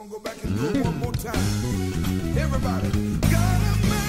gonna go back and do it one more time. Everybody,